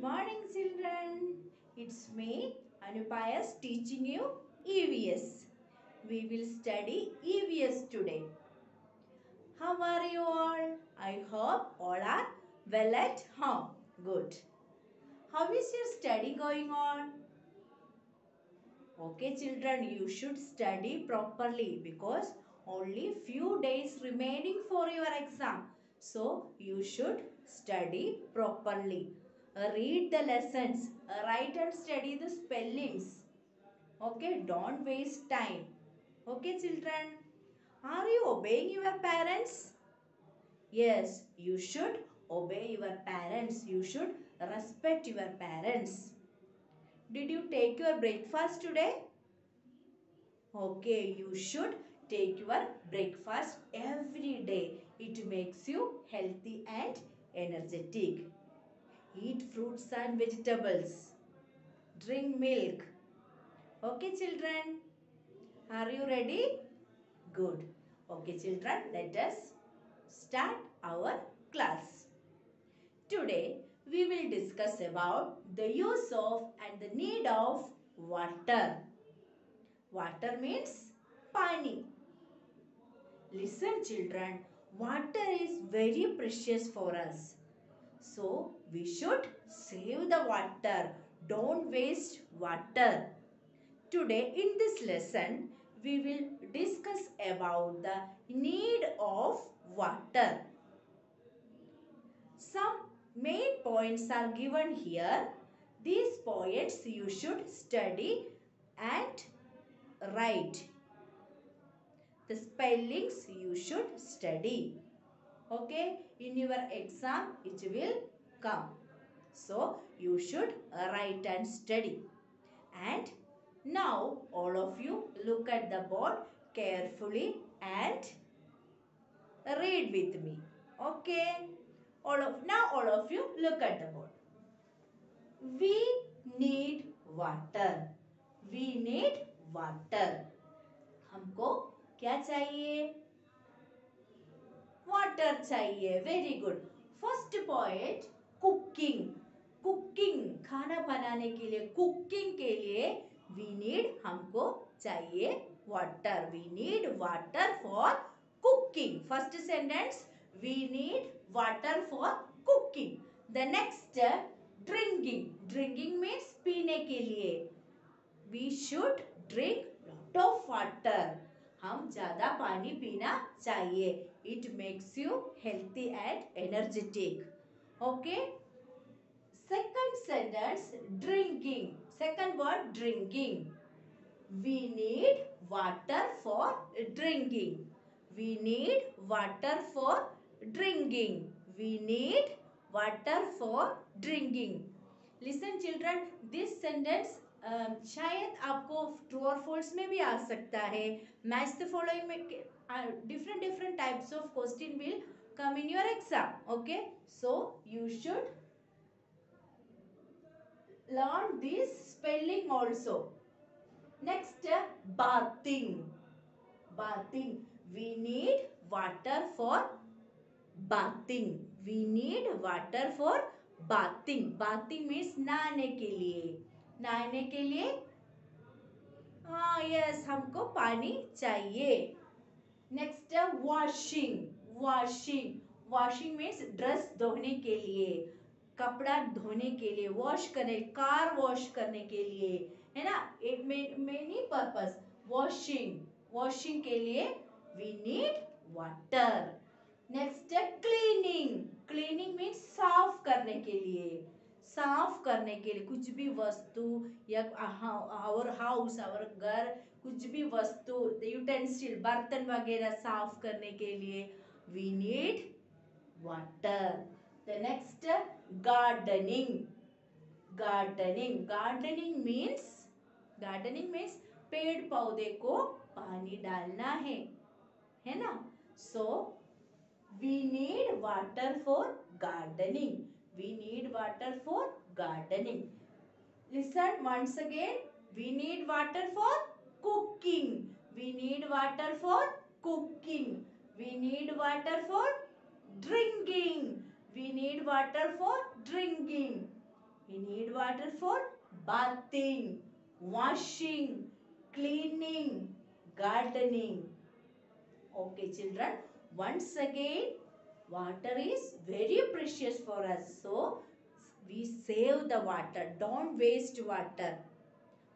Good morning, children. It's me, Anupayas, teaching you EVS. We will study EVS today. How are you all? I hope all are well at home. Good. How is your study going on? Okay, children, you should study properly because only few days remaining for your exam. So, you should study properly. Uh, read the lessons. Uh, write and study the spellings. Okay, don't waste time. Okay, children. Are you obeying your parents? Yes, you should obey your parents. You should respect your parents. Did you take your breakfast today? Okay, you should take your breakfast every day. It makes you healthy and energetic. Eat fruits and vegetables. Drink milk. Okay, children. Are you ready? Good. Okay, children, let us start our class. Today, we will discuss about the use of and the need of water. Water means pani. Listen children, water is very precious for us. So, we should save the water. Don't waste water. Today in this lesson, we will discuss about the need of water. Some main points are given here. These points you should study and write. The spellings you should study. Okay, in your exam it will come. So, you should write and study. And now, all of you look at the board carefully and read with me. Okay. All of now all of you look at the board. We need water. We need water. हमको क्या चाहिए water चाहिए very good first point cooking cooking खाना बनाने के लिए cooking के लिए वी नीड हमको चाहिए water we need water for cooking first sentence we need water for cooking. The next, drinking. Drinking means पीने के लिए. We should drink lot of water. हम ज़्यादा पानी पीना चाहिए. It makes you healthy and energetic. Okay? Second sentence drinking. Second word drinking. We need water for drinking. We need water for drinking. We need water for drinking. Listen children this sentence शायद आपको true और force में भी आ सकता है। Match the following में different different types of question will come in your exam okay so you should learn this spelling also next bathing bathing we need water for bathing we need water for bathing bathing means नहाने के लिए। नहाने के लिए? हाँ yes, हमको पानी चाहिए। नेक्स्ट है washing washing washing means dress धोने के लिए, कपड़ा धोने के लिए वॉश करने कार वॉश करने के लिए, है ना? एक मेनी पर्पस वॉशिंग वॉशिंग के लिए वी नीड वाटर नेक्स्ट है क्लीनिंग क्लीनिंग मीन्स साफ़ करने के लिए साफ़ करने के लिए कुछ भी वस्तु या आवर हाउस आवर घर, कुछ भी वस्तु यूटेंसिल बर्तन वगैरह साफ़ करने के लिए we need water the next gardening gardening gardening means gardening means पेड़ पौधे को पानी डालना है है ना? So we need water for gardening we need water for gardening listen once again we need water for cooking we need water for cooking we need water for drinking we need water for drinking We need water for bathing, washing, cleaning, gardening. Okay, children. Once again, water is very precious for us. So, we save the water. Don't waste water.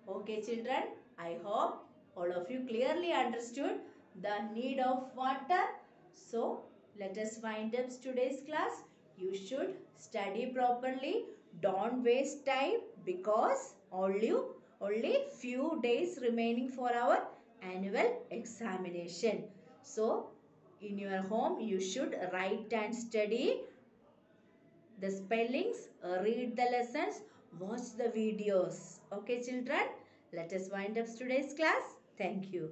Okay, children. I hope all of you clearly understood the need of water. So, let us wind up today's class. You should study properly. Don't waste time because only only few days remaining for our annual examination. So, in your home, you should write and study the spellings, uh, read the lessons, watch the videos. Okay, children? Let us wind up today's class. Thank you.